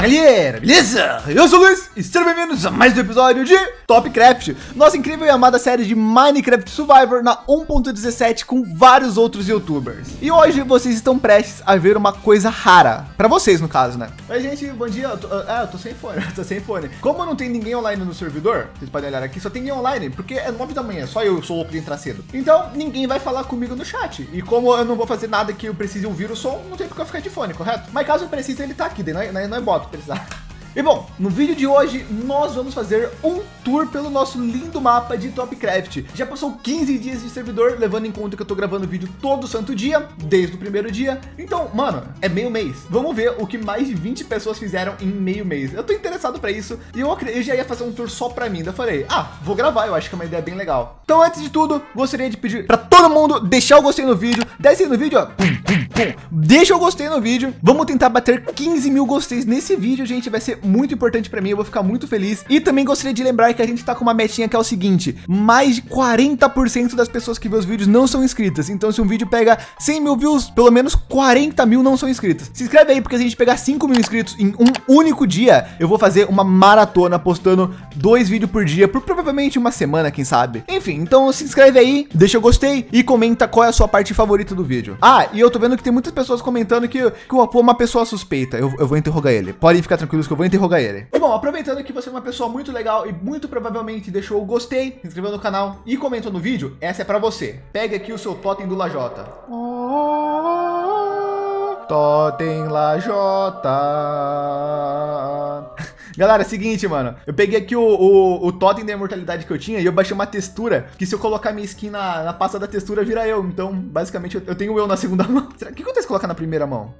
Fala galera, beleza? Eu sou o Luiz e sejam bem-vindos a mais um episódio de Topcraft, nossa incrível e amada série de Minecraft Survivor na 1.17 com vários outros youtubers. E hoje vocês estão prestes a ver uma coisa rara, pra vocês no caso, né? Oi gente, bom dia, eu tô, é, eu tô sem fone, tô sem fone. Como não tem ninguém online no servidor, vocês podem olhar aqui, só tem ninguém online, porque é 9 da manhã, só eu sou louco de entrar cedo. Então ninguém vai falar comigo no chat, e como eu não vou fazer nada que eu precise ouvir o som, não tem porque eu ficar de fone, correto? Mas caso eu precise, ele tá aqui, não é, não é bota pensar. E bom, no vídeo de hoje nós vamos fazer um tour pelo nosso lindo mapa de Topcraft. Já passou 15 dias de servidor, levando em conta que eu tô gravando vídeo todo santo dia, desde o primeiro dia. Então, mano, é meio mês. Vamos ver o que mais de 20 pessoas fizeram em meio mês. Eu tô interessado para isso e eu, eu já ia fazer um tour só para mim. Eu falei, ah, vou gravar, eu acho que é uma ideia bem legal. Então, antes de tudo, gostaria de pedir para todo mundo deixar o gostei no vídeo, desce no vídeo, ó, pum, pum, pum. deixa o gostei no vídeo. Vamos tentar bater 15 mil gosteis nesse vídeo, gente, vai ser muito importante para mim, eu vou ficar muito feliz. E também gostaria de lembrar que a gente tá com uma metinha que é o seguinte, mais de 40% das pessoas que vê os vídeos não são inscritas. Então se um vídeo pega 100 mil views, pelo menos 40 mil não são inscritas. Se inscreve aí, porque se a gente pegar 5 mil inscritos em um único dia, eu vou fazer uma maratona postando dois vídeos por dia, por provavelmente uma semana, quem sabe. Enfim, então se inscreve aí, deixa o gostei e comenta qual é a sua parte favorita do vídeo. Ah, e eu tô vendo que tem muitas pessoas comentando que, que o Apo é uma pessoa suspeita. Eu, eu vou interrogar ele. Podem ficar tranquilos que eu vou interrogar ele. E bom, aproveitando que você é uma pessoa muito legal e muito provavelmente deixou o gostei, se inscreveu no canal e comentou no vídeo, essa é para você. Pegue aqui o seu totem do Lajota. Totem Lajota. Galera, é o seguinte, mano. Eu peguei aqui o, o, o totem da imortalidade que eu tinha e eu baixei uma textura que se eu colocar minha skin na, na pasta da textura, vira eu. Então, basicamente, eu, eu tenho eu na segunda mão. Será, o que acontece se colocar na primeira mão?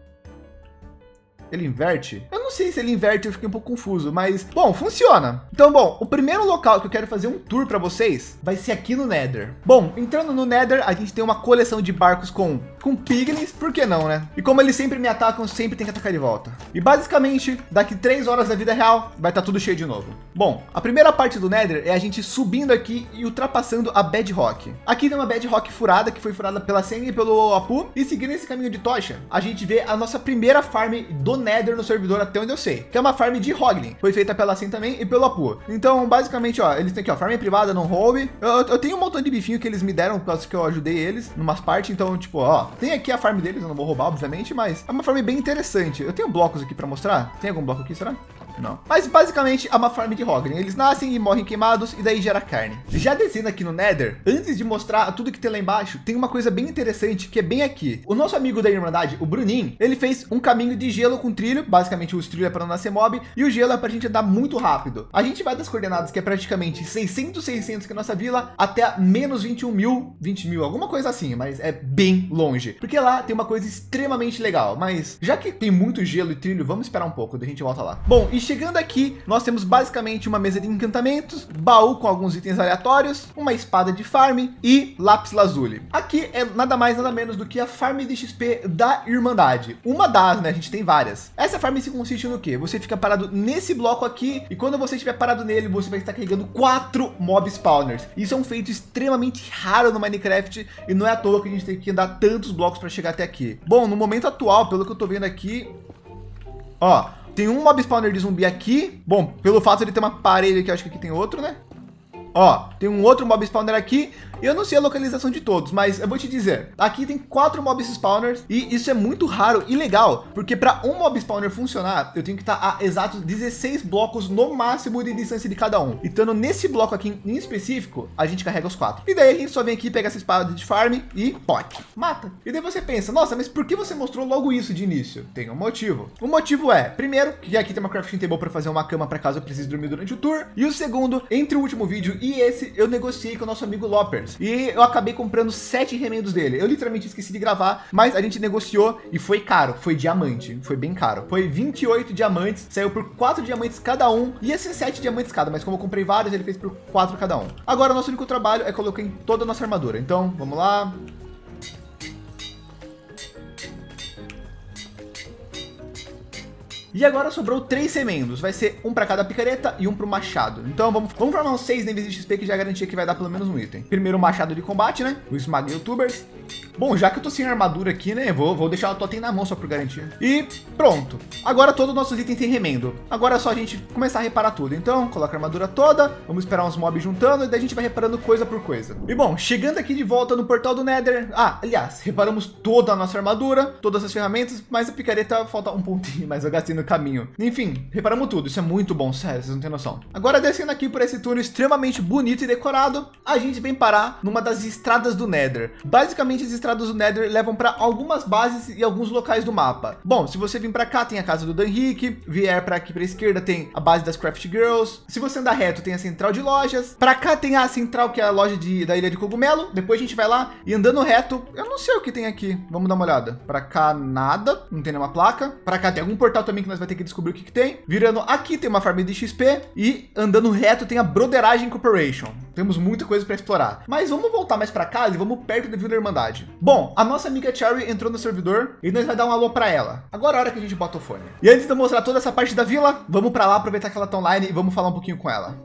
Ele inverte? Eu não sei se ele inverte, eu fiquei um pouco confuso, mas bom, funciona. Então, bom, o primeiro local que eu quero fazer um tour para vocês vai ser aqui no Nether. Bom, entrando no Nether, a gente tem uma coleção de barcos com com piglins, por que não, né? E como eles sempre me atacam, sempre tem que atacar de volta. E basicamente, daqui três horas da vida real, vai estar tá tudo cheio de novo. Bom, a primeira parte do Nether é a gente subindo aqui e ultrapassando a Bedrock. Aqui tem uma Bedrock furada, que foi furada pela Senha e pelo Apu. E seguindo esse caminho de tocha, a gente vê a nossa primeira farm do Nether no servidor, até onde eu sei. Que é uma farm de Hoglin. Foi feita pela Senha também e pelo Apu. Então, basicamente, ó, eles têm aqui, ó, farm privada, não roube. Eu, eu, tenho um montão de bifinho que eles me deram, por causa que eu ajudei eles, numas partes. Então, tipo, ó, tem aqui a farm deles, eu não vou roubar, obviamente, mas é uma farm bem interessante. Eu tenho blocos aqui para mostrar. Tem algum bloco aqui, será? Mas basicamente é uma farm de Hoglin. Eles nascem e morrem queimados e daí gera carne. Já descendo aqui no Nether, antes de mostrar tudo que tem lá embaixo, tem uma coisa bem interessante que é bem aqui. O nosso amigo da Irmandade, o Brunin, ele fez um caminho de gelo com trilho. Basicamente o trilho é para não nascer mob e o gelo é para a gente andar muito rápido. A gente vai das coordenadas que é praticamente 600, 600 que é nossa vila até menos 21 mil, 20 mil, alguma coisa assim, mas é bem longe. Porque lá tem uma coisa extremamente legal. Mas já que tem muito gelo e trilho, vamos esperar um pouco, a gente volta lá. Bom, e chegando aqui, nós temos basicamente uma mesa de encantamentos, baú com alguns itens aleatórios, uma espada de farm e lápis lazuli. Aqui é nada mais nada menos do que a farm de XP da Irmandade. Uma das, né? A gente tem várias. Essa farm se consiste no que? Você fica parado nesse bloco aqui e quando você estiver parado nele, você vai estar carregando quatro mob spawners. Isso é um feito extremamente raro no Minecraft e não é à toa que a gente tem que andar tantos blocos para chegar até aqui. Bom, no momento atual, pelo que eu tô vendo aqui, ó, tem um mob spawner de zumbi aqui. Bom, pelo fato de ter uma parede aqui, acho que aqui tem outro, né? Ó, tem um outro mob spawner aqui. Eu não sei a localização de todos, mas eu vou te dizer. Aqui tem quatro mob spawners e isso é muito raro e legal, porque para um mob spawner funcionar, eu tenho que estar tá a exatos 16 blocos no máximo de distância de cada um. Então nesse bloco aqui em específico, a gente carrega os quatro. E daí a gente só vem aqui, pega essa espada de farm e poc, mata. E daí você pensa, nossa, mas por que você mostrou logo isso de início? Tem um motivo. O motivo é, primeiro, que aqui tem uma crafting table para fazer uma cama para caso eu precise dormir durante o tour. E o segundo, entre o último vídeo e esse, eu negociei com o nosso amigo Loppers. E eu acabei comprando sete remendos dele. Eu literalmente esqueci de gravar, mas a gente negociou e foi caro. Foi diamante. Foi bem caro. Foi 28 diamantes. Saiu por quatro diamantes cada um. Ia ser sete diamantes cada, mas como eu comprei vários, ele fez por quatro cada um. Agora, nosso único trabalho é colocar em toda a nossa armadura. Então, vamos lá. E agora sobrou três semendos. Vai ser um para cada picareta e um para o machado. Então vamos, vamos formar uns seis níveis de XP que já garantia que vai dar pelo menos um item. Primeiro o machado de combate, né? O Smag Youtubers. Bom, já que eu tô sem armadura aqui, né? Vou, vou deixar o totem na mão só por garantia. E pronto. Agora todos os nossos itens têm remendo. Agora é só a gente começar a reparar tudo. Então, coloca a armadura toda. Vamos esperar uns mobs juntando e daí a gente vai reparando coisa por coisa. E bom, chegando aqui de volta no portal do Nether. Ah, aliás, reparamos toda a nossa armadura, todas as ferramentas, mas a picareta falta um pontinho, mas eu gastei no caminho. Enfim, reparamos tudo. Isso é muito bom, sério, vocês não têm noção. Agora descendo aqui por esse túnel extremamente bonito e decorado, a gente vem parar numa das estradas do Nether. Basicamente, as estradas do Nether levam para algumas bases e alguns locais do mapa. Bom, se você vir para cá, tem a casa do Dan Rick, vier para aqui para esquerda, tem a base das Craft Girls. Se você andar reto, tem a central de lojas. Para cá tem a central, que é a loja de, da Ilha de Cogumelo. Depois a gente vai lá e andando reto, eu não sei o que tem aqui. Vamos dar uma olhada. Para cá, nada, não tem nenhuma placa. Para cá tem algum portal também que nós vai ter que descobrir o que, que tem. Virando aqui tem uma farm de XP e andando reto tem a Broderagem Corporation. Temos muita coisa para explorar. Mas vamos voltar mais para casa e vamos perto da Vila Irmandade. Bom, a nossa amiga Cherry entrou no servidor e nós vai dar um alô para ela. Agora é a hora que a gente bota o fone. E antes de eu mostrar toda essa parte da vila, vamos para lá aproveitar que ela tá online e vamos falar um pouquinho com ela.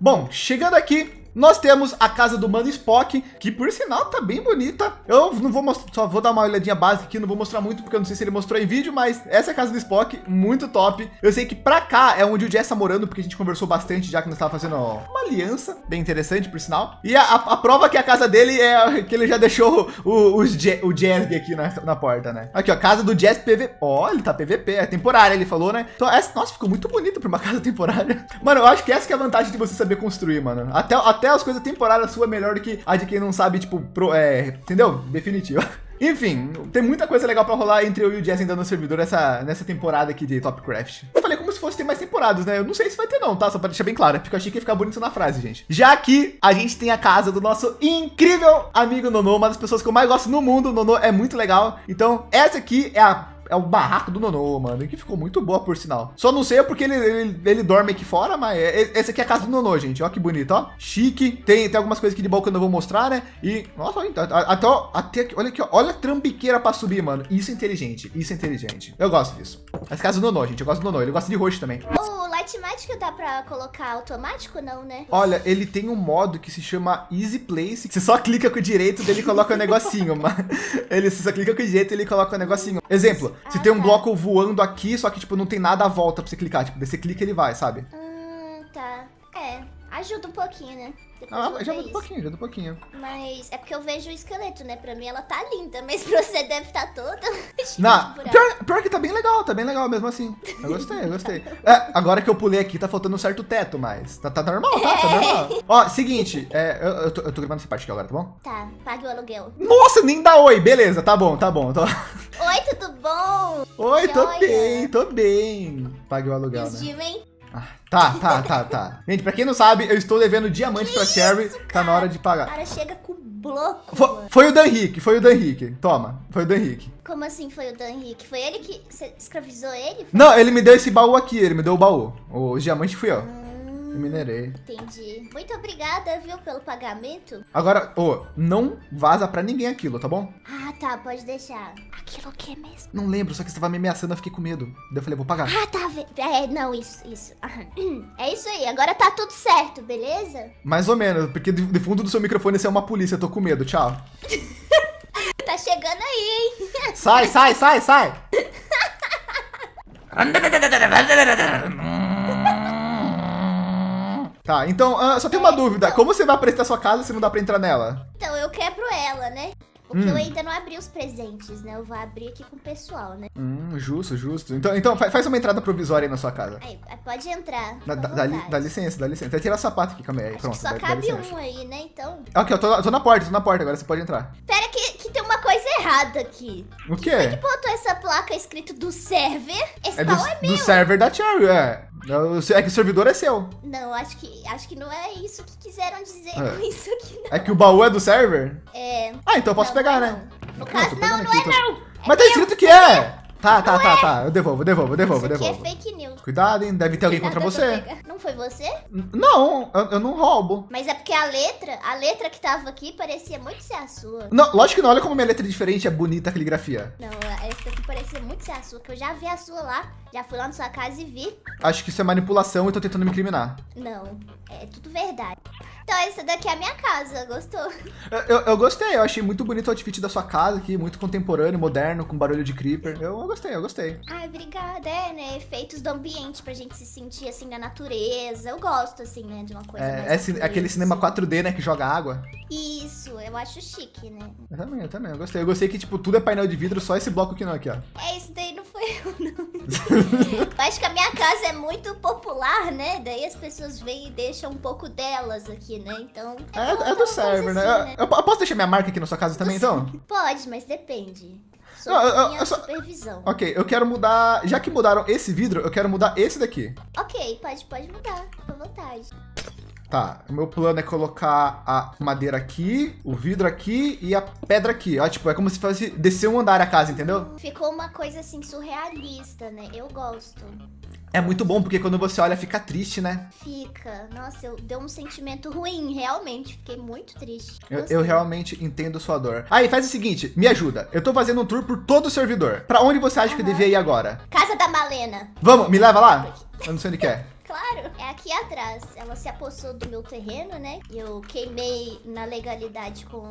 Bom, chegando aqui, nós temos a casa do Mano Spock, que por sinal tá bem bonita. Eu não vou mostrar, só vou dar uma olhadinha básica aqui, não vou mostrar muito porque eu não sei se ele mostrou em vídeo, mas essa é a casa do Spock, muito top. Eu sei que pra cá é onde o Jess tá morando, porque a gente conversou bastante já que nós tava fazendo ó, uma aliança, bem interessante por sinal. E a, a, a, prova que a casa dele é que ele já deixou o, o, o Jazz aqui na, na porta, né? Aqui ó, casa do Jazz PVP. Ó, oh, ele tá PVP, é temporária, ele falou, né? Então, essa, nossa, ficou muito bonito pra uma casa temporária. Mano, eu acho que essa que é a vantagem de você saber construir, mano. Até, até até as coisas temporárias sua é melhor do que a de quem não sabe, tipo, pro, é, entendeu? Definitivo. Enfim, tem muita coisa legal pra rolar entre eu e o Jess ainda no servidor nessa, nessa temporada aqui de Topcraft. Eu falei como se fosse ter mais temporadas, né? Eu não sei se vai ter não, tá? Só pra deixar bem claro, porque eu achei que ia ficar bonito na frase, gente. Já que a gente tem a casa do nosso incrível amigo Nono, uma das pessoas que eu mais gosto no mundo. Nono é muito legal. Então, essa aqui é a é o barraco do Nonô, mano, que ficou muito boa, por sinal. Só não sei porque ele, ele, ele dorme aqui fora, mas é, é, esse aqui é a casa do Nonô, gente. Ó que bonito, ó. Chique. Tem, tem algumas coisas aqui de boa que eu não vou mostrar, né? E, nossa, até, até aqui, olha aqui, ó. Olha a trambiqueira pra subir, mano. Isso é inteligente, isso é inteligente. Eu gosto disso. Essa casa do Nonô, gente, eu gosto do Nonô. Ele gosta de roxo também. O Magic dá pra colocar automático, não, né? Olha, ele tem um modo que se chama Easy Place, que você só clica com o direito dele coloca o um negocinho, mas ele você só clica com o direito ele coloca o um negocinho. Exemplo, se ah, tem um tá. bloco voando aqui, só que, tipo, não tem nada à volta pra você clicar. Tipo, você clica ele vai, sabe? Hum, tá. É, ajuda um pouquinho, né? Ah, já ajuda um pouquinho, ajuda um pouquinho. Mas é porque eu vejo o esqueleto, né? Pra mim ela tá linda, mas pra você deve estar tá toda. Não, pior, pior, que tá bem legal, tá bem legal mesmo assim. Eu gostei, eu gostei. É, agora que eu pulei aqui, tá faltando um certo teto, mas tá, tá normal, tá? Tá normal. Ó, seguinte, é, eu, eu, tô, eu tô gravando essa parte aqui agora, tá bom? Tá, pague o aluguel. Nossa, nem dá oi, beleza, tá bom, tá bom. Tô... Oi, tudo bom? Oi, tô bem, tô bem. Pague o aluguel, né? hein? Ah, tá, tá, tá, tá. Gente, pra quem não sabe, eu estou devendo diamante que pra isso, Cherry. Cara? Tá na hora de pagar. O cara chega com bloco. Foi, foi, o Dan Henrique, foi o Dan Henrique. Toma, foi o Dan Henrique. Como assim foi o Dan Henrique? Foi ele que... Você escravizou ele? Foi? Não, ele me deu esse baú aqui, ele me deu o baú. O diamante fui eu. Ah. Eu minerei. Entendi. Muito obrigada, viu, pelo pagamento. Agora, ô, oh, não vaza pra ninguém aquilo, tá bom? Ah, tá, pode deixar. Aquilo o que mesmo? Não lembro, só que você tava me ameaçando, eu fiquei com medo. Daí eu falei, vou pagar. Ah, tá. É, não, isso, isso. É isso aí, agora tá tudo certo, beleza? Mais ou menos, porque de, de fundo do seu microfone você é uma polícia, eu tô com medo, tchau. tá chegando aí, hein? Sai, sai, sai, sai! Tá, então, uh, só tem uma dúvida. Como você vai prestar sua casa se não dá pra entrar nela? Então, eu quebro ela, né? Porque hum. eu ainda não abri os presentes, né? Eu vou abrir aqui com o pessoal, né? Hum, justo, justo. Então, então faz uma entrada provisória aí na sua casa. Aí, pode entrar. Dá, dá, dá, licença, dá licença. Até tirar o sapato aqui, calma aí. Acho Pronto, só dá, cabe um aí, né? Então. Aqui, ó, tô, tô, na porta, tô na porta, agora você pode entrar. Pera que, que tem uma coisa errada aqui. O quê? Quem que botou essa placa escrito do server? Esse é do, é meu. Do server da Cherry, é. É que o servidor é seu. Não, acho que, acho que não é isso que quiseram dizer é. com isso aqui, não. É que o baú é do server? É. Ah, então eu posso não, pegar, não. né? No caso, não, não é não. Mas tá escrito que é. Tá, tá, tá, tá. Eu devolvo, devolvo, devolvo, Isso devolvo. é fake news. Cuidado, hein? Deve ter alguém contra você. Não foi você? Não, eu, eu, não roubo. Mas é porque a letra, a letra que tava aqui parecia muito ser a sua. Não, lógico que não. Olha como minha letra é diferente, é bonita a caligrafia. Não, essa daqui parecia muito ser a sua, que eu já vi a sua lá. Já fui lá na sua casa e vi. Acho que isso é manipulação e tô tentando me incriminar. Não, é tudo verdade. Então essa daqui é a minha casa, gostou? Eu, eu, eu gostei, eu achei muito bonito o outfit da sua casa aqui, muito contemporâneo, moderno, com barulho de creeper. Eu, eu gostei, eu gostei. Ai, obrigada. É, né? Efeitos do ambiente pra gente se sentir assim na natureza. Eu gosto, assim, né? De uma coisa. mais É, é ci- natureza, aquele cinema assim. 4D, né, que joga água. Isso, eu acho chique, né? Eu também, eu também, eu gostei. Eu gostei que, tipo, tudo é painel de vidro, só esse bloco aqui não, aqui, ó. É, isso daí não foi eu, não. eu acho que a minha casa é muito popular, né? Daí as pessoas vêm e deixam um pouco delas aqui, né? Então. É, bom é ter do server, né? assim, Eu, eu posso deixar minha marca aqui na sua casa também, então? Pode, mas depende. Sob Não, eu- minha só- supervisão. Ok, eu quero mudar. Já que mudaram esse vidro, eu quero mudar esse daqui. Ok, pode, pode mudar. Fica à vontade. Tá, o meu plano é colocar a madeira aqui, o vidro aqui e a pedra aqui. Ó, tipo, é como se fosse descer um andar a casa, entendeu? Ficou uma coisa assim surrealista, né? Eu gosto. É muito bom, porque quando você olha, fica triste, né? Fica. Nossa, eu deu um sentimento ruim, realmente. Fiquei muito triste. Eu, eu realmente entendo sua dor. Aí, faz o seguinte, me ajuda. Eu tô fazendo um tour por todo o servidor. Pra onde você acha que eu devia ir agora? Casa da Malena. Vamos, me leva lá? Eu não sei onde que é. Claro, é aqui atrás. Ela se apossou do meu terreno, né? Eu queimei na legalidade com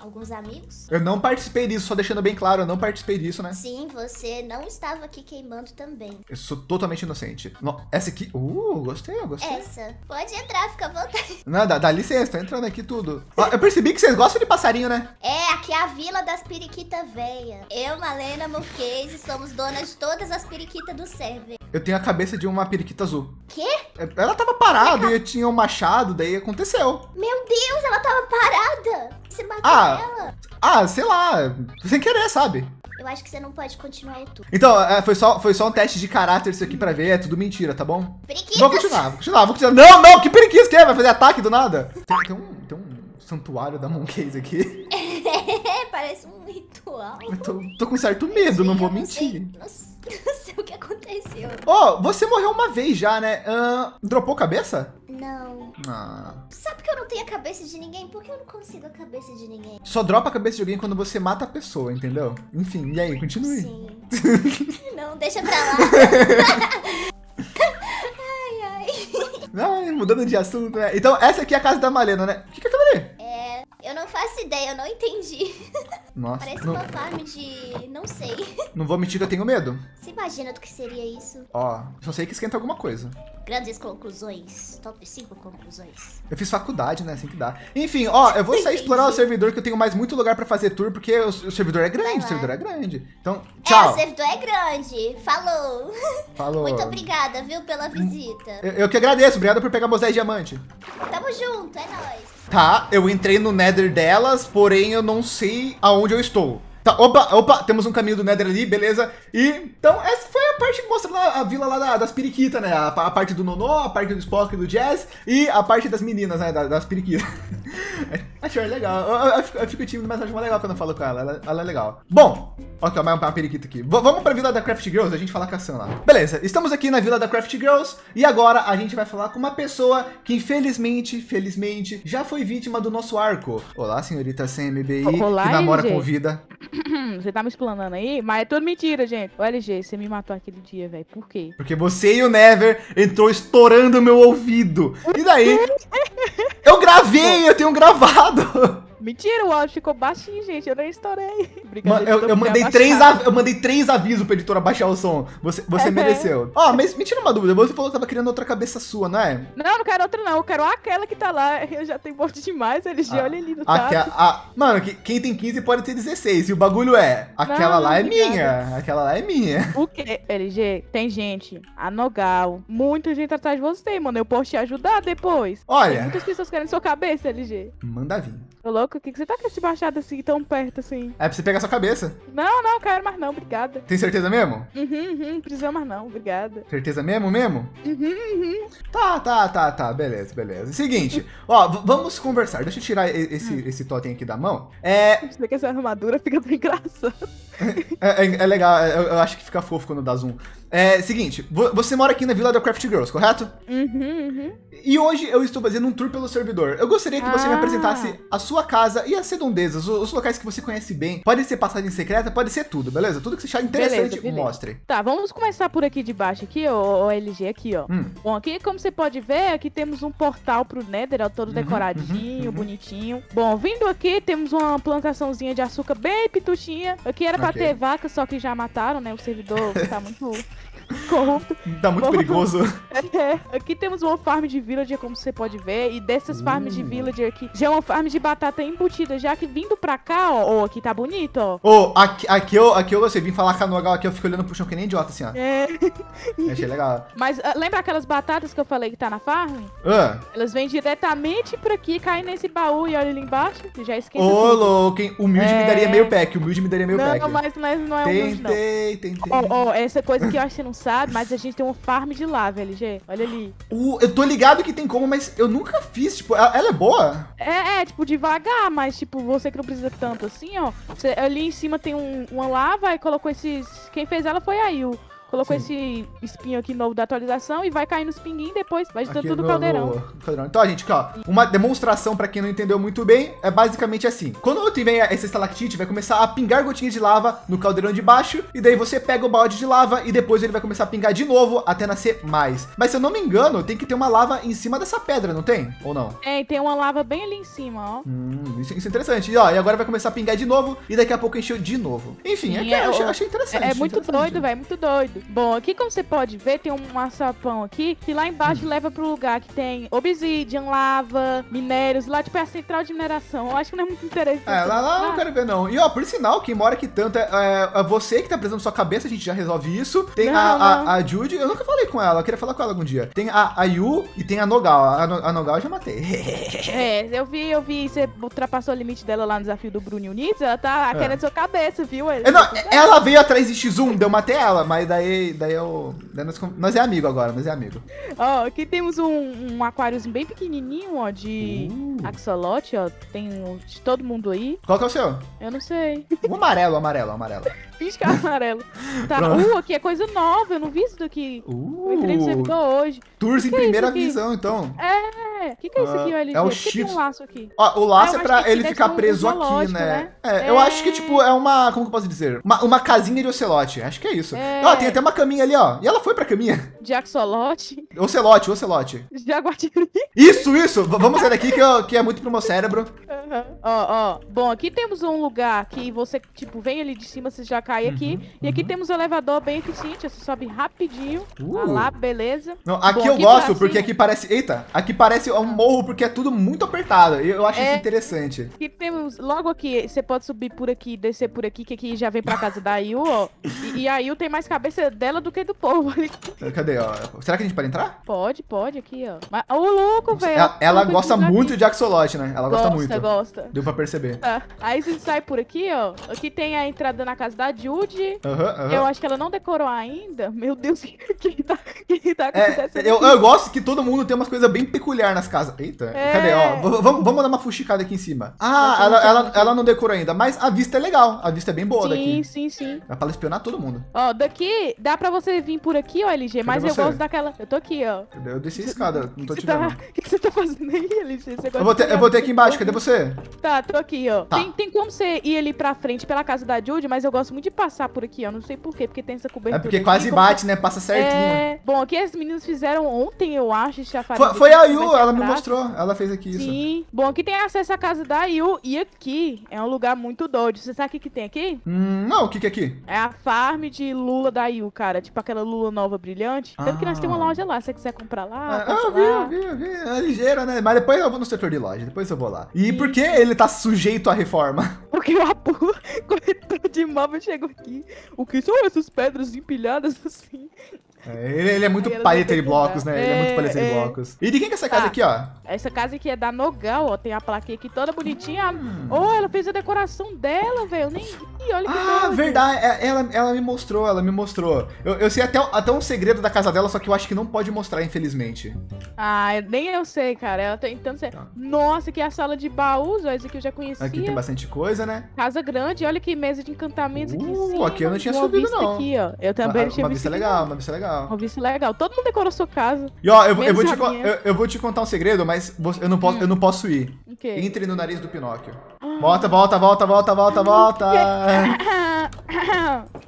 alguns amigos. Eu não participei disso, só deixando bem claro, eu não participei disso, né? Sim, você não estava aqui queimando também. Eu sou totalmente inocente. No- essa aqui. Uh, gostei, eu gostei. Essa. Pode entrar, fica à vontade. Não, dá, dá licença, tô entrando aqui tudo. Ó, eu percebi que vocês gostam de passarinho, né? É, aqui é a Vila das Periquita Véia. Eu, Malena Murquese, somos donas de todas as periquitas do server. Eu tenho a cabeça de uma periquita azul. Quê? É, Ela tava parada e eu tinha um machado, daí aconteceu. Meu Deus, ela tava parada! Você matou Ah. ela? Ah, sei lá, sem querer, sabe? Eu acho que você não pode continuar o tour. Então, é, foi, só, foi só um teste de caráter isso aqui pra ver, é tudo mentira, tá bom? Periquitas! Vou continuar, vou continuar, vou continuar. Não, não, que periquita que é? Vai fazer ataque do nada? Tem, tem um, tem um santuário da Moncase aqui. Parece um ritual. Tô, tô com certo medo, não vou sei- mentir. Não, s- não sei o que aconteceu. Ó, você morreu uma vez já, né? Ahn, dropou cabeça? Não. Ah. Sabe que eu não tenho a cabeça de ninguém? Por que eu não consigo a cabeça de ninguém? Só dropa a cabeça de alguém quando você mata a pessoa, entendeu? Enfim, e aí, continue. Sim. não, deixa pra lá. ai, ai. Ai, mudando de assunto, né? Então, essa aqui é a casa da Malena, né? O que, que é aquilo ali? É, eu não faço ideia, eu não entendi. Nossa, Parece não, uma farm de. não sei. não vou mentir que eu tenho medo. Você imagina do que seria isso? Ó, só sei que esquenta alguma coisa. Grandes conclusões. Top 5 conclusões. Eu fiz faculdade, né? Assim que dá. Enfim, ó, eu vou sair Entendi. explorar o servidor, que eu tenho mais muito lugar pra fazer tour, porque o, o servidor é grande, o servidor é grande. Então, É, tchau. o servidor é grande. Falou. Falou. Muito obrigada, viu, pela visita. Eu, eu que agradeço, obrigado por pegar meus 10 diamantes. Tamo junto, é nóis. Tá, eu entrei no Nether delas, porém eu não sei aonde eu estou. Tá, opa, opa, temos um caminho do Nether ali, beleza. E, então, essa foi a parte que mostra lá a vila lá da- das periquitas, né? A, a parte do Nonô, a parte do Spock e do Jazz e a parte das meninas, né? da- Das periquitas. Achei legal. Eu, eu- eu fico- eu fico tímido, mas acho mais legal quando eu falo com ela. Ela, ela é legal. Bom, ok, mais uma periquita aqui. V- vamos pra vila da Craft Girls, a gente falar com a Sam lá. Beleza, estamos aqui na vila da Craft Girls e agora a gente vai falar com uma pessoa que infelizmente, felizmente, já foi vítima do nosso arco. Olá, senhorita CMBI, Olá, que namora LG. com vida. Você tá me explanando aí, mas é tudo mentira, gente. Ô, LG, você me matou aquele dia, velho. Por quê? Porque você e o Never entrou estourando meu ouvido. E daí? Eu gravei, eu tenho gravado. Mentira, o áudio ficou baixinho, gente. Eu nem estourei. Brincadeira, eu, eu mandei três, av- eu mandei três avisos pra editora baixar o som. Você, você É. mereceu. Ó, mas me tira uma dúvida. Você falou que tava criando outra cabeça sua, não é? Não, não quero outra, não. Eu quero aquela que tá lá. Eu já tenho morte demais, LG. Ah, Olha ali no a- mano, que- quem tem 15 pode ter 16. E o bagulho é: aquela Não, lá é obrigada. minha. Aquela lá é minha. O quê? LG, tem gente, a Nogal, muita gente atrás de você, mano. Eu posso te ajudar depois. Tem Olha, muitas pessoas querendo sua cabeça, LG. manda vir. Tô louco? O que, que você tá com esse baixado assim, tão perto assim? É pra você pegar sua cabeça. Não, não, quero mais não, obrigada. Tem certeza mesmo? Uhum, uhum, precisa mais não, obrigada. Certeza mesmo, mesmo? Uhum, uhum. Tá, tá, tá, tá, beleza, beleza. Seguinte, ó, vamos conversar. Deixa eu tirar esse, Hum. esse totem aqui da mão. É, Você que essa armadura fica bem engraçada. é, é- é legal, eu, eu acho que fica fofo quando dá zoom. É, seguinte, vo- você mora aqui na Vila da Craft Girls, correto? Uhum, uhum. E hoje eu estou fazendo um tour pelo servidor. Eu gostaria que você me Ah. apresentasse a sua casa e as redondezas, os, locais que você conhece bem. Pode ser passagem secreta, pode ser tudo, beleza? Tudo que você achar interessante, Beleza, beleza. mostre. Tá, vamos começar por aqui de baixo aqui, ó, ó, LG, aqui, ó. Hum. Bom, aqui, como você pode ver, aqui temos um portal pro Nether, ó, todo Uhum, decoradinho, uhum, uhum. bonitinho. Bom, vindo aqui, temos uma plantaçãozinha de açúcar bem pituchinha. Aqui era pra Ok. ter vaca, só que já mataram, né? O servidor tá muito corrupto. Tá muito perigoso. É, aqui temos uma farm de villager, como você pode ver. E dessas farms de Uh. villager aqui, já é uma farm de batata embutida. Já que vindo pra cá, ó, ó, aqui tá bonito, ó. Ô, aqui, aqui, eu, aqui eu gostei. Vim falar com a Nogal aqui, eu fico olhando pro chão que nem idiota, assim, ó. É, Achei legal. mas ah, lembra aquelas batatas que eu falei que tá na farm? Ah, Elas vêm diretamente por aqui, caem nesse baú e olha ali embaixo, que já esquenta ô, tudo. louco, hein? Humilde me É. daria meio pack, humilde me daria meio pack. Não, mas não é, não é humilde, não. Tentei, tentei. Ó, ó, essa coisa que eu acho que você não sabe, mas a gente tem uma farm de lava, LG. Olha ali. Eu tô ligado que tem como, mas eu nunca fiz. Tipo, ela, é boa? É, é, tipo, devagar, mas, tipo, você que não precisa tanto assim, ó. Você- ali em cima tem um- uma lava e colocou esses. Quem fez ela foi a. Colocou esse espinho aqui novo da atualização e vai cair nos pinguinhos depois. Vai Aqui tudo no- caldeirão. no caldeirão. Então, gente, aqui, ó. Uma demonstração pra quem não entendeu muito bem é basicamente assim. Quando tiver essa estalactite, vai começar a pingar gotinhas de lava no caldeirão de baixo. E daí você pega o balde de lava e depois ele vai começar a pingar de novo até nascer mais. Mas se eu não me engano, tem que ter uma lava em cima dessa pedra, não tem? Ou não? É, tem uma lava bem ali em cima, ó. Hum, isso, isso é interessante. E, ó, e agora vai começar a pingar de novo e daqui a pouco encheu de novo. Enfim, é Sim, eu é, achei, o- achei interessante. É, é achei muito interessante. doido, velho, muito doido. Bom, aqui como você pode ver, tem um açapão aqui que lá embaixo leva pro lugar que tem obsidian, lava, minérios, lá tipo é a central de mineração. Eu acho que não é muito interessante. É, lá, lá eu não Ah, quero ver, não. E ó, por sinal, quem mora aqui tanto é, é- é você que tá precisando sua cabeça, a gente já resolve isso. Tem Não, a, não. a, a Judy, eu nunca falei com ela, eu queria falar com ela algum dia. Tem a, a Yu e tem a Nogal. A, a Nogal eu já matei. É, eu vi, eu vi, você ultrapassou o limite dela lá no desafio do Bruno Unidos, ela tá É. querendo sua cabeça, viu? É, não, ela veio atrás de X1, daí eu matei ela, mas daí, daí eu. Daí nós, nós é amigo agora, nós é amigo. Ó, aqui temos um, um aquáriozinho bem pequenininho, ó, de Uh. axolote, ó. Tem um de todo mundo aí. Qual que é o seu? Eu não sei. O amarelo, o amarelo, o amarelo. Finge que é amarelo. Tá, Pronto. uh, aqui é coisa nova, eu não vi isso daqui. Eu entrei no Uh, servidor hoje. tours em que é primeira aqui? visão, então. É, o que, que é isso aqui, Ah, LG? é o que tem um laço aqui? Ó, o laço Ah, eu é pra ele ficar ser um preso aqui, né? né? É, eu É. acho que, tipo, é uma. Como que eu posso dizer? Uma, uma casinha de ocelote. Acho que é isso. É. Ó, tem até uma caminha ali, ó. E ela foi pra caminha. De axolote? Ocelote, ocelote. De aguatiri? Isso, isso! V- vamos sair daqui que, eu- que é muito pro meu cérebro. Ó, ó. Bom, aqui temos um lugar que você, tipo, vem ali de cima, você já cai aqui. Uhum, E aqui temos um elevador bem eficiente, você sobe rapidinho. Uh. Tá lá, beleza. Não, aqui Bom, eu aqui gosto pra porque aqui parece. Eita! Aqui parece um morro porque é tudo muito apertado. Eu, eu acho É. isso interessante. Aqui temos, logo aqui, você pode subir por aqui, descer por aqui, que aqui já vem pra casa da Ayu, ó. E, e a Ayu tem mais cabeça dela do que do povo ali. Cadê, ó? Será que a gente pode entrar? Pode, pode, aqui, ó. Mas, ô, louco, velho. Ela, ela gosta aqui. muito de axolote, né? Ela gosta, Gosta, muito. gosta. Deu pra perceber. Tá. Aí você sai por aqui, ó. Aqui tem a entrada na casa da Judy. Aham, aham. Eu acho que ela não decorou ainda. Meu Deus, o que tá, que tá É, acontecendo eu, eu gosto que todo mundo tem umas coisas bem peculiares nas casas. Eita, É. cadê? Ó, vamos, vamos dar uma fuxicada aqui em cima. Ah, eu ela, ela, ela não decorou ainda, mas a vista é legal. A vista é bem boa Sim, daqui. sim, sim. Dá pra espionar todo mundo. Ó, daqui dá pra você vir por aqui, ó, LG, mas eu você? gosto daquela. Eu tô aqui, ó. Eu desci a escada, não tô Você te tá... vendo. O que que você tá fazendo aí, LG? Você Eu vou, ter, eu vou ter aqui embaixo, cadê você? Tá, tô aqui, ó. Tá. Tem, tem como você ir ali pra frente pela casa da Judy, mas eu gosto muito de passar por aqui, ó. Não sei por quê, porque tem essa cobertura. É porque aqui, quase como bate, né? Passa certinho. É... Bom, aqui as meninas fizeram ontem, eu acho, esse chafariz Foi, foi a Yu, ela me mostrou. Ela fez aqui isso. Sim. Bom, aqui tem acesso à casa da Yu e aqui é um lugar muito doido. Você sabe o que, que tem aqui? Hum, não, o que que é aqui? É a farm de lula da Yu, cara. Tipo aquela lula nova brilhante. Tanto que nós temos uma Ah. loja lá. Se você quiser comprar lá, Ah, eu vi, lá. eu vi, eu vi. É ligeira, né? Mas depois eu vou no setor de loja, depois eu vou lá. E por que ele tá sujeito à reforma? Porque o Apu, corretor de imóvel, chegou aqui. O que são essas pedras empilhadas assim? É, ele, ele é muito paleta de que blocos, né? Ele é muito É, paleta de é. blocos. E de quem que é essa casa Tá. aqui, ó? Essa casa aqui é da Nogal, ó. Tem a plaquinha aqui toda bonitinha. Hum. Oh, ela fez a decoração dela, velho. Nem vi. Olha que Ah, doido. verdade. É, Ela, ela me mostrou, ela me mostrou. Eu, eu sei até, até um segredo da casa dela, só que eu acho que não pode mostrar, infelizmente. Ah, nem eu sei, cara. Ela tem tanto. Tá. Nossa, aqui é a sala de baús, ó. Esse aqui eu já conhecia. Aqui tem bastante coisa, né? Casa grande, olha que mesa de encantamentos aqui em Uh, cima. aqui eu não tinha subido, não. Aqui, ó. Eu também uma não tinha uma vista legal, uma vista legal. Uma vista legal. Todo mundo decorou sua casa. E ó, eu, vou- eu, vou te, eu, eu vou te contar um segredo, mas eu não posso, Hum. eu não posso ir. O quê? Entre no nariz do Pinóquio. Volta, volta, volta, volta, volta, volta.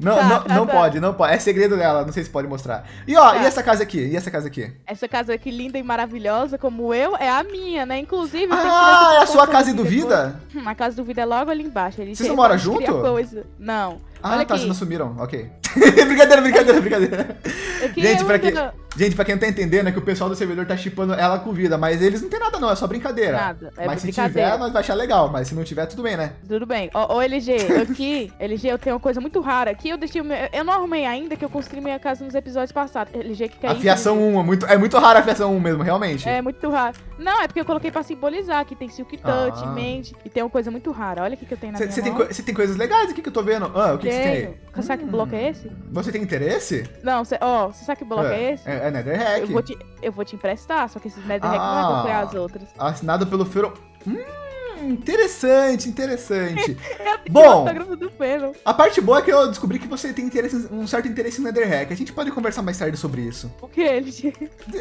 Não, Tá, não, tá, não tá. pode, não pode. É segredo dela, não sei se pode mostrar. E ó, Tá. e essa casa aqui? E essa casa aqui? Essa casa aqui linda e maravilhosa, como eu, é a minha, né? Inclusive. Ah, é a sua casa e aqui duvida? Hum, A casa do Vida é logo ali embaixo. Ele Vocês não moram junto? Coisa. Não. Ah, Olha tá, aqui. vocês não sumiram. Ok. brincadeira, brincadeira, brincadeira. Gente, pra quem, ainda- gente, pra quem não tá entendendo, é que o pessoal do servidor tá chipando ela com vida, mas eles não tem nada não, é só brincadeira. Nada, é mas se brincadeira. tiver, nós vai achar legal, mas se não tiver, tudo bem, né? Tudo bem. Ô, ô, LG, aqui, LG, eu tenho uma coisa muito rara. Aqui eu deixei o meu. Eu não arrumei ainda que eu construí minha casa nos episódios passados. LG, que é a fiação LG? 1, é muito, é muito rara a fiação 1 mesmo, realmente. É muito raro. Não, é porque eu coloquei pra simbolizar que tem Silk Touch, Ah. Mend, e tem uma coisa muito rara. Olha o que, eu tenho na minha Você tem, co- cê tem coisas legais aqui que eu tô vendo. Ah, o que que você tem. Sabe que bloco é esse? Você tem interesse? Não, cê, ó, você sabe que bloco é, esse? É, é Netherhack. Eu vou, te, eu vou te emprestar, só que esses Netherrack não vai Ah. acompanhar as outras. Assinado pelo Fero... Hum, interessante, interessante. Bom, a parte boa é que eu descobri que você tem interesse, um certo interesse em Netherhack. A gente pode conversar mais tarde sobre isso. O que, LG?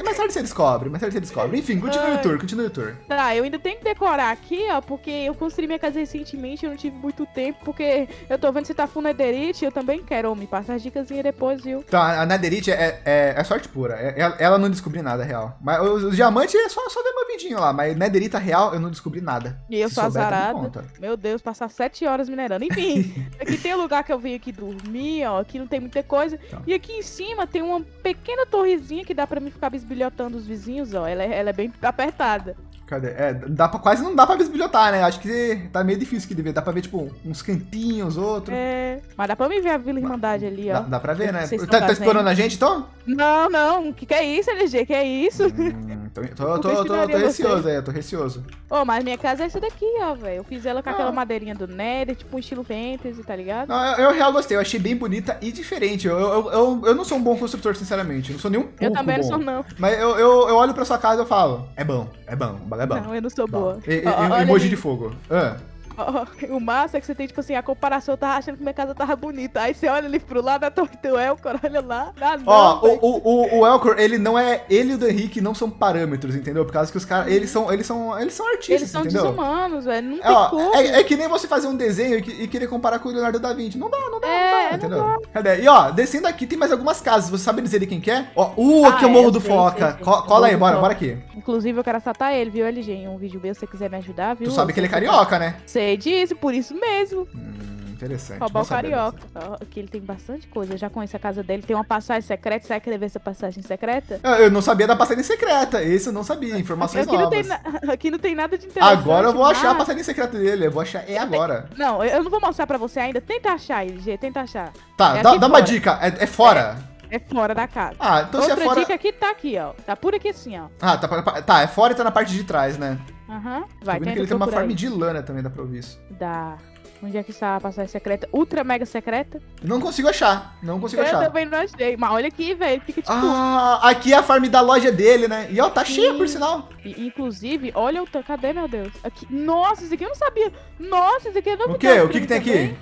Mais tarde você descobre, mais tarde você descobre. Enfim, continue o tour, continue o tour. Tá, eu ainda tenho que decorar aqui, ó, porque eu construí minha casa recentemente, eu não tive muito tempo, porque eu tô vendo que você tá full netherite, eu também quero, me passa as dicas depois, viu? Então, a Netherite é, é, é sorte pura. É- ela, ela não descobriu nada real. Mas os, diamantes é só, só ver meu vidinho lá. Mas Netherita real, eu não descobri nada. E eu sou azarada. Meu Deus, passar sete horas minerando. Enfim, aqui tem o lugar que eu vim aqui dormir, ó. Aqui não tem muita coisa. Tá. E aqui em cima tem uma pequena torrezinha que dá pra mim ficar bisbilhotando os vizinhos, ó. Ela é, ela é bem apertada. Cadê? É, dá pra, quase não dá pra bisbilhotar, né? Acho que tá meio difícil que dever. Dá pra ver, tipo, uns cantinhos, outros. É. Mas dá pra mim ver a Vila Irmandade ali, ó. Dá, dá pra ver, né? Tá, tá explorando a gente, então? Não, não. Que que é isso, LG? Que é isso? Hum, tô, tô, tô, tô, tô, receoso aí, eu tô receoso. Ô, mas minha casa é essa daqui, ó, velho. Eu fiz ela com aquela Ah. madeirinha do Nether, tipo um estilo fantasy, tá ligado? Não, eu, eu real gostei, eu achei bem bonita e diferente. Eu, eu, eu, eu não sou um bom construtor, sinceramente. Eu não sou nem um pouco eu também não bom. sou, não. Mas eu, eu, eu olho pra sua casa e eu falo, é bom, é bom, o é. Não, eu não sou boa. E, e- emoji de fogo. Ah. O massa é que você tem, tipo assim, a comparação, eu tava achando que minha casa tava bonita. Aí você olha ali pro lado da torre do Elcor, olha lá. Ah, não, Ó, o, o, o, o Elcor, ele não é. Ele e o do Henrique não são parâmetros, entendeu? Por causa que os caras. Eles são, eles são. Eles são artistas, Eles são entendeu? desumanos, velho. Não É, tem ó, como. é, é que nem você fazer um desenho e, e querer comparar com o Leonardo da Vinci. Não dá, não dá, É, não dá, não entendeu? Cadê? E ó, descendo aqui tem mais algumas casas. Você sabe dizer quem que é? Ó, uh, aqui é Ah, o Morro eu do sei, Foca. sei. Co- Cola aí, bora, bora aqui. Inclusive, eu quero assaltar ele, viu, LG? Em um vídeo meu, se você quiser me ajudar, viu? Tu sabe que ele é carioca, né? Sei disso, por isso mesmo. Hum, interessante. Roubar o carioca. Aqui ele tem bastante coisa. Eu já conheço a casa dele. Tem uma passagem secreta. Será que ele ver essa passagem secreta? Eu, eu não sabia da passagem secreta. Isso eu não sabia. Informações Aqui não, tem novas. na- aqui não tem nada de interessante. Agora eu vou achar a mas- passagem secreta dele. Eu vou achar é agora. Não, eu não vou mostrar pra você ainda. Tenta achar, LG. Tenta achar. Tá, É dá, dá uma dica. É, é fora. É fora da casa. Ah, então se é Outra fora. dica aqui tá aqui, ó. Tá por aqui assim, ó. Ah, tá, pra- tá, é fora e tá na parte de trás, né? Aham. Tô Vai, vendo tenta que ele tem uma farm aí. de lana também, dá pra ouvir isso. Dá. Onde é que está a passagem secreta? Ultra mega secreta? Não consigo achar. Não consigo eu achar. também não achei. Mas olha aqui, velho. Fica tipo. Ah, aqui é a farm da loja dele, né? E ó, tá cheia por Sim. sinal. E, inclusive, olha o. Cadê, meu Deus? Aqui. Nossa, isso aqui eu não sabia. Nossa, isso aqui é novidade. O quê? O que que tem aqui? também.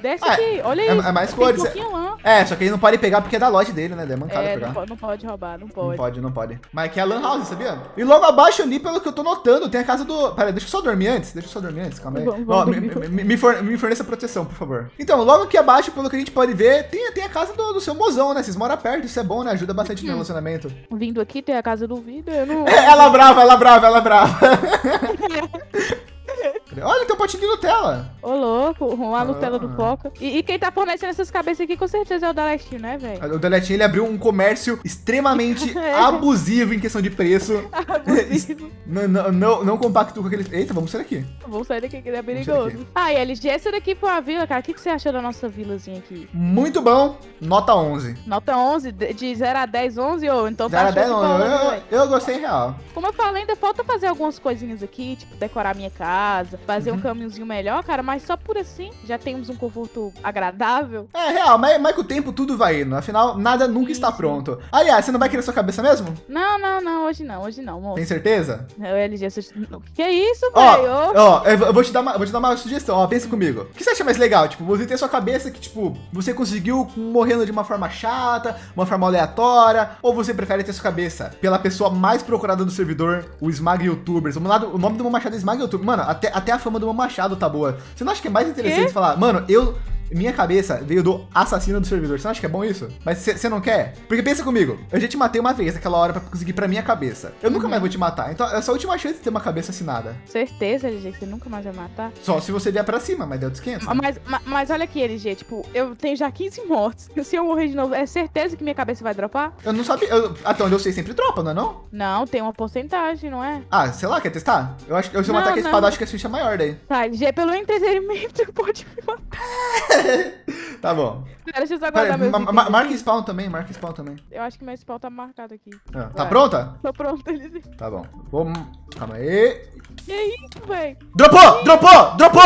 Desce Ah, aqui, olha é- isso. é mais cores, é-. É, só que ele não pode pegar porque é da loja dele, né? É mancado É, pegar. não pode, não pode roubar, não Não pode. não pode. Mas aqui é a Lan House, sabia? E logo abaixo ali, pelo que eu tô notando, tem a casa do. Pera, deixa eu só dormir antes. Deixa eu só dormir antes, calma aí. Vamos- vamos me, me, me, forne- me forneça proteção, por favor. Então, logo aqui abaixo, pelo que a gente pode ver, tem, tem a casa do, do seu mozão, né? Vocês moram perto, isso é bom, né? Ajuda bastante no relacionamento. Vindo aqui, tem a casa do Vido, eu não. Ela é brava, ela é brava, ela é brava. Olha, tem um potinho de Nutella. Ô, louco, a Nutella Ah. do Foca. E, e quem tá fornecendo essas cabeças aqui, com certeza é o Dalestinho, né, velho? O Deletinho, ele abriu um comércio extremamente É. abusivo em questão de preço. Abusivo. Não, não, não, não compacto com aquele... Eita, vamos sair daqui. Vamos sair daqui que ele é perigoso. Ah, e LG, essa daqui foi a vila, cara. O que, que você achou da nossa vilazinha aqui? Muito bom, nota 11. Nota 11, de de 0 a 10, 11, ô. Então tá Era show 10, de não, bola, eu, velho. eu, eu gostei real. Como eu falei, ainda falta fazer algumas coisinhas aqui, tipo decorar minha casa, fazer Uhum. um caminhozinho melhor, cara, mas só por assim já temos um conforto agradável. É real, mas, mas com o tempo tudo vai indo. Afinal, nada nunca está Isso. pronto. Aliás, você não vai querer sua cabeça mesmo? Não, não, não, hoje não, hoje não, moço. Tem certeza? O LG, o que é isso, Ó, velho? Ô, ó, eu vou- eu te dar uma, eu vou te dar uma sugestão, ó, pensa comigo. O que você acha mais legal? Tipo, você ter sua cabeça que, tipo, você conseguiu morrendo de uma forma chata, uma forma aleatória, ou você prefere ter sua cabeça pela pessoa mais procurada do servidor, o Smag Youtubers. O nome- O nome do meu machado é Smag Youtuber. Mano, até, até a fama do meu machado tá boa. Você não acha que é mais interessante Quê? falar, mano, eu minha cabeça veio do assassino do servidor. Você não acha que é bom isso? Mas você não quer? Porque pensa comigo, eu já te matei uma vez aquela hora pra conseguir pra minha cabeça. Eu nunca mais vou te matar. Então é a última chance de ter uma cabeça assinada. Certeza, LG, que você nunca mais vai matar. Só se você vier pra cima, mas deu desquento. Mas, mas, mas olha aqui, LG, tipo, eu tenho já 15 mortes. Se eu morrer de novo, é certeza que minha cabeça vai dropar? Eu não sabia. Eu, até onde eu sei, sempre dropa, não é não? Não, tem uma porcentagem, não é? Ah, sei lá, quer testar? Eu acho que se eu Não, matar com a não. espada, acho que a ficha é maior daí. Tá, LG, pelo entretenimento pode me matar. Tá bom. Pera, deixa eu só Pera, guardar meus ma- itens ma- aqui. marca spawn também, marca spawn também. Eu acho que meu spawn tá marcado aqui. Ah, tá Vai. pronta? Tô pronto, LG. Tá bom. Vamos. Calma aí. Que isso, véi? Dropou! Dropou! Dropou!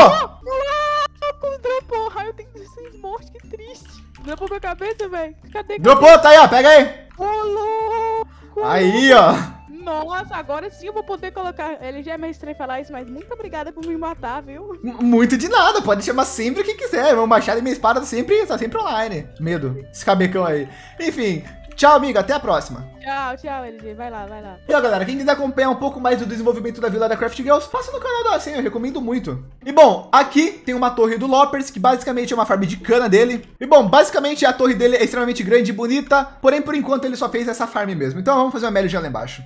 Louco, dropou. Ai, eu tenho 16 mortes, que triste. Dropou minha cabeça, véi. Cadê? Dropou, tá aí, ó. Pega aí. Ô, louco. Aí, ó. Nossa, agora sim eu vou poder colocar. Ele já é meio estranho falar isso, mas muito obrigada por me matar, viu? Muito de nada, pode chamar sempre que quiser. Meu machado e minha espada sempre, tá sempre online. Medo. Esse cabecão aí. Enfim, tchau, amigo. Até a próxima. Tchau, tchau, LG. Vai lá, vai lá. E ó, galera, quem quiser acompanhar um pouco mais do desenvolvimento da Vila da Craft Girls, passa no canal da Assim, eu recomendo muito. E bom, aqui tem uma torre do Loppers, que basicamente é uma farm de cana dele. E bom, basicamente a torre dele é extremamente grande e bonita, porém por enquanto ele só fez essa farm mesmo. Então vamos fazer uma melhor lá embaixo.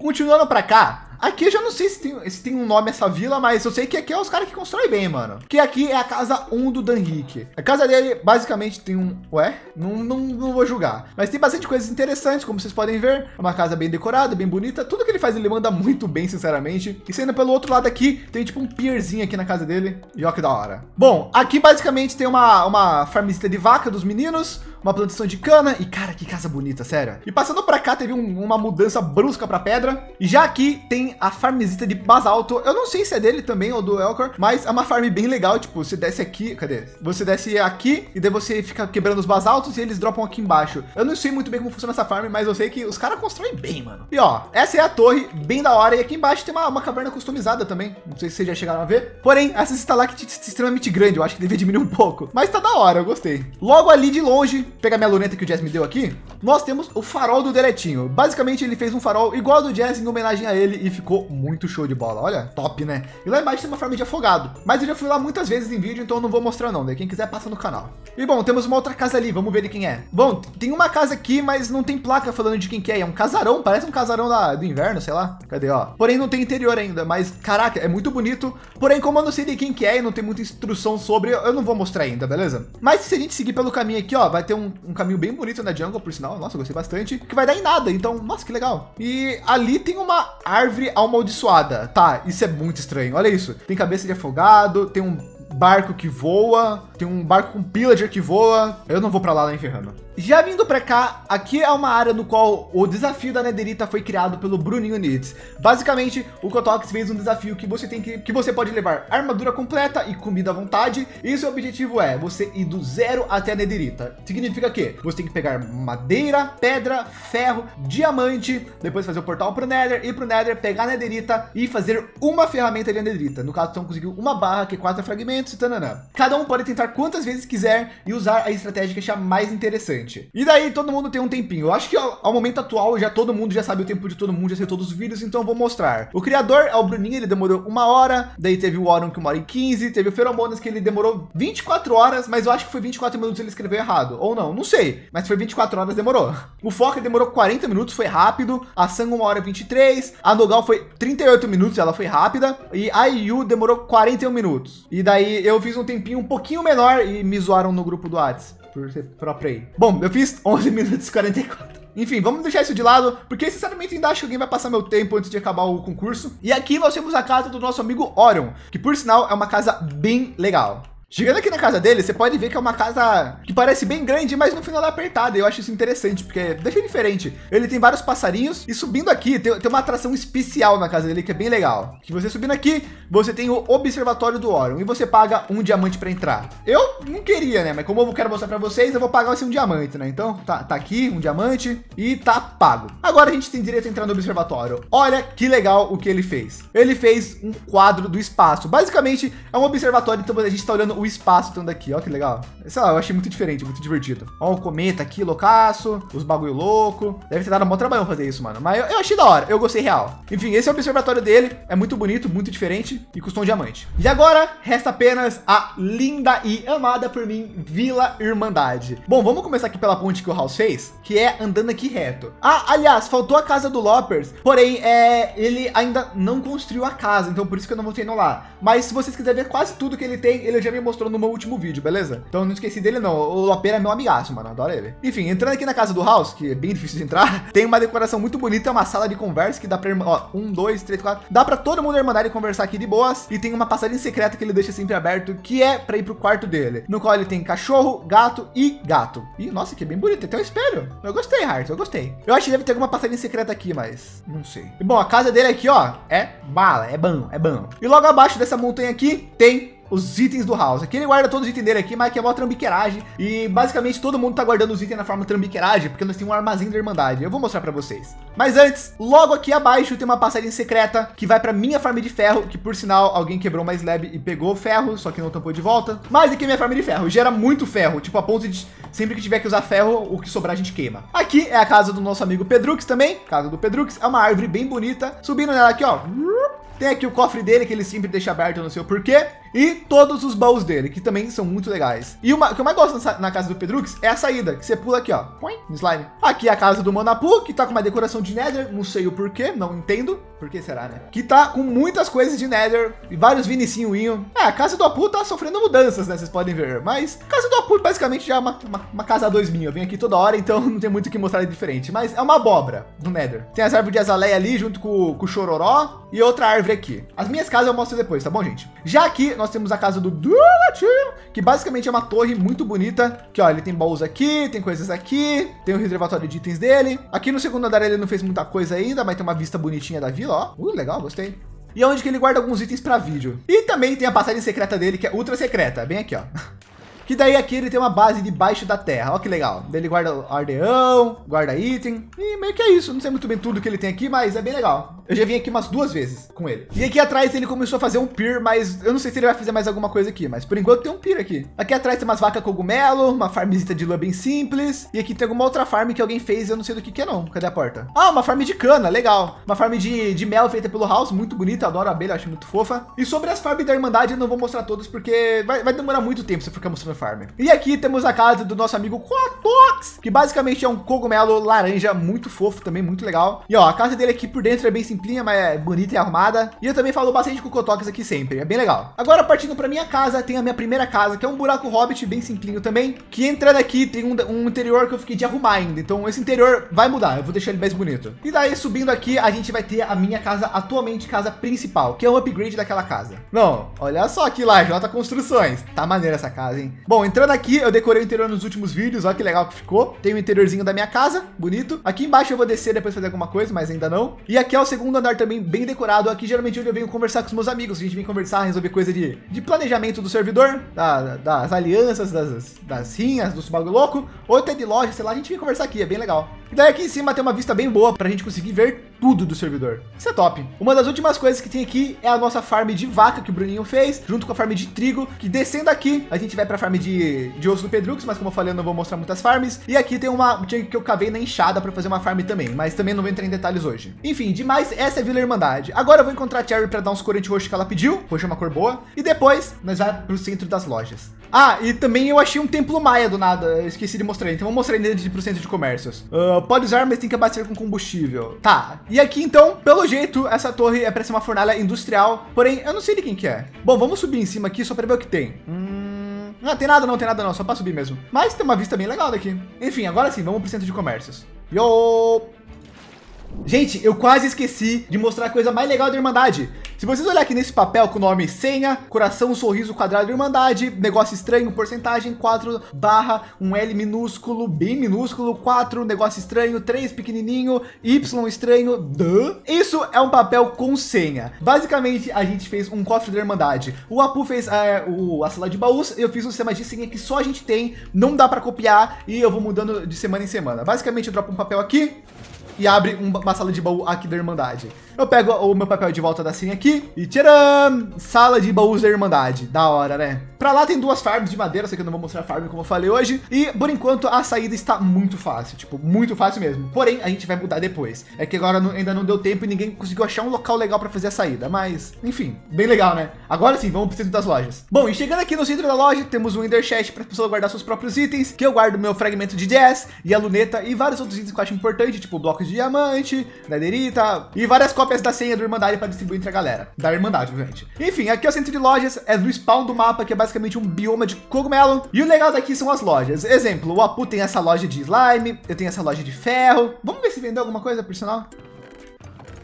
Continuando pra cá, aqui eu já não sei se tem, se tem um nome essa vila, mas eu sei que aqui é os caras que constroem bem, mano. Que aqui é a casa 1 do Dan Henrique. A casa dele basicamente tem um. Ué? Não, não, não vou julgar. Mas tem bastante coisas interessantes, como vocês podem ver. É uma casa bem decorada, bem bonita. Tudo que ele faz ele manda muito bem, sinceramente. E sendo pelo outro lado aqui, tem tipo um pierzinho aqui na casa dele. E ó que da hora. Bom, aqui basicamente tem uma, uma farmista de vaca dos meninos uma plantação de cana e cara, que casa bonita, sério. E passando pra cá teve um- uma mudança brusca pra pedra. E já aqui tem a farmzita de basalto. Eu não sei se é dele também ou do Elcor, mas é uma farm bem legal, tipo, você desce aqui, cadê? Você desce aqui e daí você fica quebrando os basaltos e eles dropam aqui embaixo. Eu não sei muito bem como funciona essa farm, mas eu sei que os caras constroem bem, mano. E ó, essa é a torre, bem da hora. E aqui embaixo tem uma, uma caverna customizada também. Não sei se vocês já chegaram a ver. Porém, essa estalactite é extremamente grande. Eu acho que devia diminuir um pouco. Mas tá da hora, eu gostei. Logo ali de longe, pegar minha luneta que o Jazz me deu aqui. Nós temos o farol do Deletinho. Basicamente, ele fez um farol igual ao do Jazz em homenagem a ele e ficou muito show de bola. Olha, top, né? E lá embaixo tem uma farm de afogado. Mas eu já fui lá muitas vezes em vídeo, então não vou mostrar não. Daí quem quiser passa no canal. E bom, temos uma outra casa ali. Vamos ver de quem é. Bom, tem uma casa aqui, mas não tem placa falando de quem que é. É um casarão, parece um casarão do inverno, sei lá. Cadê, ó? Porém, não tem interior ainda. Mas, caraca, é muito bonito. Porém, como eu não sei de quem que é e não tem muita instrução sobre, eu não vou mostrar ainda, beleza? Mas se a gente seguir pelo caminho aqui, ó, vai ter um, um caminho bem bonito na jungle, por sinal. Nossa, eu gostei bastante. Que vai dar em nada. Então, nossa, que legal. E ali tem uma árvore amaldiçoada. Tá, isso é muito estranho. Olha isso. Tem cabeça de afogado, tem um barco que voa, tem um barco com pillager que voa. Eu não vou pra lá lá ferrando. Já vindo pra cá, aqui é uma área no qual o desafio da Netherita foi criado pelo Bruninho Needs. Basicamente, o Kotox fez um desafio que você tem que que você pode levar armadura completa e comida à vontade. E seu objetivo é você ir do zero até a Netherita. Significa que você tem que pegar madeira, pedra, ferro, diamante, depois fazer o portal pro Nether, ir pro Nether, pegar a Netherita e fazer uma ferramenta de Netherita. No caso, então conseguiu uma barra que é quatro fragmentos e tananã. Cada um pode tentar quantas vezes quiser e usar a estratégia que achar mais interessante. E daí todo mundo tem um tempinho. Eu acho que ao, ao momento atual já todo mundo já sabe o tempo de todo mundo, já sei todos os vídeos, então eu vou mostrar. O criador é o Bruninho, ele demorou uma hora. Daí teve o Oron que uma hora e 15. Teve o Feromonas que ele demorou 24 horas, mas eu acho que foi 24 minutos ele escreveu errado. Ou não, não sei. Mas foi 24 horas, demorou. O Foca demorou 40 minutos, foi rápido. A Sang uma hora e 23. A Nogal foi 38 minutos, ela foi rápida. E a Yu demorou 41 minutos. E daí eu fiz um tempinho um pouquinho menor e me zoaram no grupo do Whats. Por ser próprio aí. Bom, eu fiz 11 minutos e 44. Enfim, vamos deixar isso de lado, porque sinceramente ainda acho que alguém vai passar meu tempo antes de acabar o concurso. E aqui nós temos a casa do nosso amigo Orion, que por sinal é uma casa bem legal. Chegando aqui na casa dele, você pode ver que é uma casa que parece bem grande, mas no final é apertada. Eu acho isso interessante, porque deixa diferente. Ele tem vários passarinhos e subindo aqui tem, tem uma atração especial na casa dele que é bem legal. Que você subindo aqui, você tem o observatório do Orion e você paga um diamante para entrar. Eu não queria, né? Mas como eu quero mostrar para vocês, eu vou pagar assim um diamante, né? Então tá, tá aqui um diamante e tá pago. Agora a gente tem direito a entrar no observatório. Olha que legal o que ele fez. Ele fez um quadro do espaço. Basicamente é um observatório, então a gente está olhando o espaço estando aqui, ó que legal. Sei lá, eu achei muito diferente, muito divertido. Ó o cometa aqui, loucaço, os bagulho louco. Deve ter dado um bom trabalho fazer isso, mano. Mas eu, eu, achei da hora, eu gostei real. Enfim, esse é o observatório dele, é muito bonito, muito diferente e custou um diamante. E agora, resta apenas a linda e amada por mim Vila Irmandade. Bom, vamos começar aqui pela ponte que o House fez, que é andando aqui reto. Ah, aliás, faltou a casa do Loppers, porém, é, ele ainda não construiu a casa, então por isso que eu não vou tendo lá. Mas se vocês quiserem ver quase tudo que ele tem, ele já me mostrou no meu último vídeo, beleza? Então não esqueci dele não, o Lopper é meu amigaço, mano, adoro ele. Enfim, entrando aqui na casa do House, que é bem difícil de entrar, tem uma decoração muito bonita, uma sala de conversa que dá pra, ó, um, dois, três, quatro, dá pra todo mundo irmandar e conversar aqui de boas, e tem uma passagem secreta que ele deixa sempre aberto, que é pra ir pro quarto dele, no qual ele tem cachorro, gato e gato. E, nossa, que bem bonito, tem um espelho. Eu gostei, Hart, eu gostei. Eu acho que deve ter alguma passagem secreta aqui, mas não sei. Bom, a casa dele aqui, ó, é bala, é bom, é bom. E logo abaixo dessa montanha aqui tem os itens do house. Aqui ele guarda todos os itens dele aqui, mas que é uma trambiqueiragem. E basicamente todo mundo tá guardando os itens na forma trambiqueiragem, porque nós temos um armazém da Irmandade. Eu vou mostrar para vocês. Mas antes, logo aqui abaixo tem uma passagem secreta que vai para minha farm de ferro, que por sinal alguém quebrou uma slab e pegou ferro, só que não tampou de volta. Mas aqui é minha farm de ferro, gera muito ferro, tipo a ponto de sempre que tiver que usar ferro, o que sobrar a gente queima. Aqui é a casa do nosso amigo Pedrux também, casa do Pedrux, é uma árvore bem bonita. Subindo nela aqui, ó, tem aqui o cofre dele que ele sempre deixa aberto, não sei o porquê. E todos os baús dele, que também são muito legais. E uma, o que eu mais gosto na, casa do Pedrux é a saída, que você pula aqui, ó. No slime. Aqui é a casa do Manapu, que tá com uma decoração de Nether. Não sei o porquê, não entendo. Por que será, né? Que tá com muitas coisas de Nether e vários vinicinho. É, a casa do Apu tá sofrendo mudanças, né? Vocês podem ver. Mas a casa do Apu basicamente já é uma, uma, uma casa a dois mil. Eu venho aqui toda hora, então não tem muito o que mostrar de diferente. Mas é uma abóbora do Nether. Tem as árvores de azaleia ali, junto com, com o Chororó. E outra árvore aqui. As minhas casas eu mostro depois, tá bom, gente? Já aqui nós temos a casa do Dulatinho, que basicamente é uma torre muito bonita. Que ó, ele tem baús aqui, tem coisas aqui, tem o reservatório de itens dele. Aqui no segundo andar ele não fez muita coisa ainda, mas tem uma vista bonitinha da vila, ó. Uh, legal, gostei. E é onde que ele guarda alguns itens para vídeo. E também tem a passagem secreta dele, que é ultra secreta, bem aqui, ó. Que daí aqui ele tem uma base debaixo da terra. Olha que legal. Ele guarda ardeão, guarda item. E meio que é isso. Não sei muito bem tudo que ele tem aqui, mas é bem legal. Eu já vim aqui umas duas vezes com ele. E aqui atrás ele começou a fazer um pier, mas eu não sei se ele vai fazer mais alguma coisa aqui. Mas por enquanto tem um pier aqui. Aqui atrás tem umas vacas cogumelo, uma farmzita de lã bem simples. E aqui tem alguma outra farm que alguém fez, eu não sei do que que é não. Cadê a porta? Ah, uma farm de cana, legal. Uma farm de, de mel feita pelo House, muito bonita, adoro a abelha, acho muito fofa. E sobre as farms da Irmandade eu não vou mostrar todas porque vai, vai demorar muito tempo se eu ficar mostrando farm. E aqui temos a casa do nosso amigo Quatox, que basicamente é um cogumelo laranja muito fofo, também muito legal. E ó, a casa dele aqui por dentro é bem simplinha, mas é bonita e arrumada. E eu também falo bastante com o Quatox aqui sempre, é bem legal. Agora partindo para minha casa, tem a minha primeira casa, que é um buraco hobbit bem simplinho também, que entrando aqui tem um, um interior que eu fiquei de arrumar ainda. Então esse interior vai mudar, eu vou deixar ele mais bonito. E daí subindo aqui, a gente vai ter a minha casa atualmente casa principal, que é um upgrade daquela casa. Não, olha só aqui lá, J Construções. Tá maneira essa casa, hein? Bom, entrando aqui, eu decorei o interior nos últimos vídeos, olha que legal que ficou. Tem o interiorzinho da minha casa, bonito. Aqui embaixo eu vou descer depois fazer alguma coisa, mas ainda não. E aqui é o segundo andar também bem decorado. Aqui geralmente onde eu venho conversar com os meus amigos. A gente vem conversar, resolver coisa de, de planejamento do servidor, da, das alianças, das, das rinhas, dos bagulho louco, ou até de loja, sei lá, a gente vem conversar aqui, é bem legal. E daí aqui em cima tem uma vista bem boa para a gente conseguir ver tudo do servidor. Isso é top. Uma das últimas coisas que tem aqui é a nossa farm de vaca que o Bruninho fez, junto com a farm de trigo, que descendo aqui, a gente vai para a farm de, de osso do Pedrux, mas como eu falei, eu não vou mostrar muitas farms. E aqui tem uma que eu cavei na enxada para fazer uma farm também, mas também não vou entrar em detalhes hoje. Enfim, demais, essa é a Vila Irmandade. Agora eu vou encontrar a Cherry para dar uns corante roxo que ela pediu, roxo é uma cor boa, e depois nós vamos para o centro das lojas. Ah, e também eu achei um templo maia do nada, eu esqueci de mostrar, então vou mostrar ele de ir pro centro de comércios. Uh, pode usar, mas tem que abastecer com combustível. Tá, e aqui então, pelo jeito, essa torre é para ser uma fornalha industrial, porém, eu não sei de quem que é. Bom, vamos subir em cima aqui só para ver o que tem. Hum... Não, tem nada não, tem nada não, só para subir mesmo. Mas tem uma vista bem legal daqui. Enfim, agora sim, vamos pro centro de comércios. Yo! Gente, eu quase esqueci de mostrar a coisa mais legal da Irmandade. Se vocês olharem aqui nesse papel com o nome senha, coração, sorriso, quadrado, Irmandade, negócio estranho, porcentagem, 4 barra, um L minúsculo, bem minúsculo, 4, negócio estranho, 3 pequenininho, Y estranho, duh. Isso é um papel com senha. Basicamente, a gente fez um cofre da Irmandade. O Apu fez é, o, a sala de baús, eu fiz um sistema de senha que só a gente tem, não dá para copiar e eu vou mudando de semana em semana. Basicamente, eu dropo um papel aqui, e abre uma sala de baú aqui da Irmandade. Eu pego o meu papel de volta da senha aqui e tcharam! Sala de baús da Irmandade. Da hora, né? Pra lá tem duas farms de madeira, só que eu não vou mostrar a farm como eu falei hoje. E por enquanto a saída está muito fácil, tipo, muito fácil mesmo. Porém, a gente vai mudar depois. É que agora não, ainda não deu tempo e ninguém conseguiu achar um local legal para fazer a saída. Mas, enfim, bem legal, né? Agora sim, vamos pro centro das lojas. Bom, e chegando aqui no centro da loja, temos um Ender Chest para pessoa guardar seus próprios itens, que eu guardo meu fragmento de jazz e a luneta e vários outros itens que eu acho importante, tipo blocos de diamante, nederita e várias cópias da senha do Irmandade para distribuir entre a galera. Da Irmandade, obviamente. Enfim, aqui é o centro de lojas, é do spawn do mapa, que é basicamente um bioma de cogumelo. E o legal daqui são as lojas. Exemplo, o Apu tem essa loja de slime, eu tenho essa loja de ferro. Vamos ver se vendeu alguma coisa, por sinal.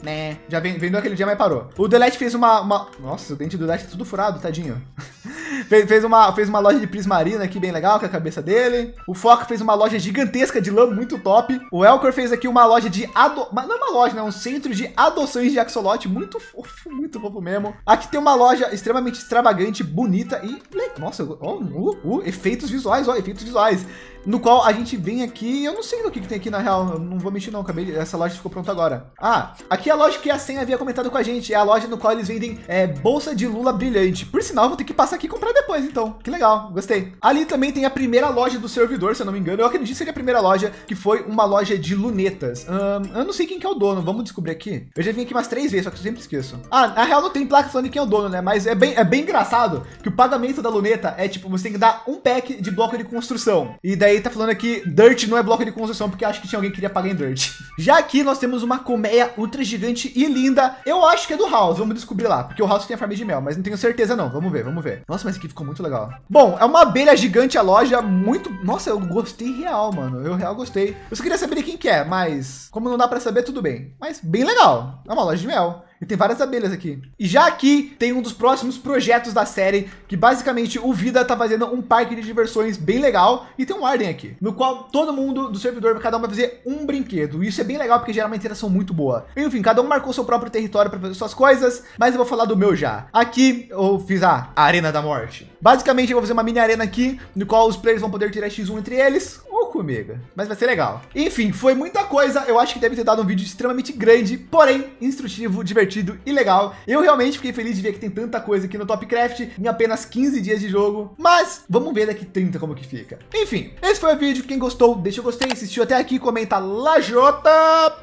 Né, já vendeu aquele dia, mas parou. O Delete fez uma, uma... Nossa, o dente do Delete é tudo furado, tadinho. fez, fez, uma, fez uma loja de prismarina aqui bem legal, com a cabeça dele. O Foca fez uma loja gigantesca de lã, muito top. O Elcor fez aqui uma loja de ado... Não é uma loja, né? Um centro de adoções de axolote, muito fofo, muito fofo mesmo. Aqui tem uma loja extremamente extravagante, bonita e... Nossa, oh, uh, uh, efeitos visuais, ó, efeitos visuais no qual a gente vem aqui, eu não sei do que, que tem aqui na real, eu não vou mentir não, acabei, essa loja ficou pronta agora. Ah, aqui é a loja que a Sen havia comentado com a gente, é a loja no qual eles vendem é, bolsa de lula brilhante. Por sinal, vou ter que passar aqui e comprar depois, então. Que legal, gostei. Ali também tem a primeira loja do servidor, se eu não me engano, eu acredito que seria a primeira loja, que foi uma loja de lunetas. Um, eu não sei quem que é o dono, vamos descobrir aqui. Eu já vim aqui umas três vezes, só que eu sempre esqueço. Ah, na real não tem placa falando quem é o dono, né? Mas é bem, é bem engraçado que o pagamento da luneta é tipo, você tem que dar um pack de bloco de construção. E daí tá falando aqui Dirt não é bloco de construção, porque acho que tinha alguém que queria pagar em Dirt. Já aqui nós temos uma colmeia ultra gigante e linda. Eu acho que é do House, vamos descobrir lá, porque o House tem a farm de mel, mas não tenho certeza não. Vamos ver, vamos ver. Nossa, mas aqui ficou muito legal. Bom, é uma abelha gigante a loja, muito... Nossa, eu gostei real, mano. Eu real gostei. Eu só queria saber de quem que é, mas como não dá para saber, tudo bem. Mas bem legal. É uma loja de mel. E tem várias abelhas aqui. E já aqui tem um dos próximos projetos da série, que basicamente o Vida tá fazendo um parque de diversões bem legal. E tem um Arden aqui, no qual todo mundo do servidor, cada um vai fazer um brinquedo. E isso é bem legal, porque gera uma interação muito boa. Enfim, cada um marcou seu próprio território para fazer suas coisas, mas eu vou falar do meu já. Aqui eu fiz a Arena da Morte. Basicamente eu vou fazer uma mini arena aqui, no qual os players vão poder tirar X1 entre eles, ou comigo. Mas vai ser legal. Enfim, foi muita coisa. Eu acho que deve ter dado um vídeo extremamente grande, porém instrutivo, divertido e legal. Eu realmente fiquei feliz de ver que tem tanta coisa aqui no Topcraft em apenas 15 dias de jogo. Mas vamos ver daqui 30 como que fica. Enfim, esse foi o vídeo. Quem gostou, deixa o gostei. Assistiu até aqui, comenta Lajota.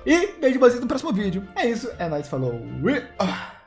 E vejo vocês no próximo vídeo. É isso, é nóis, falou. Ah.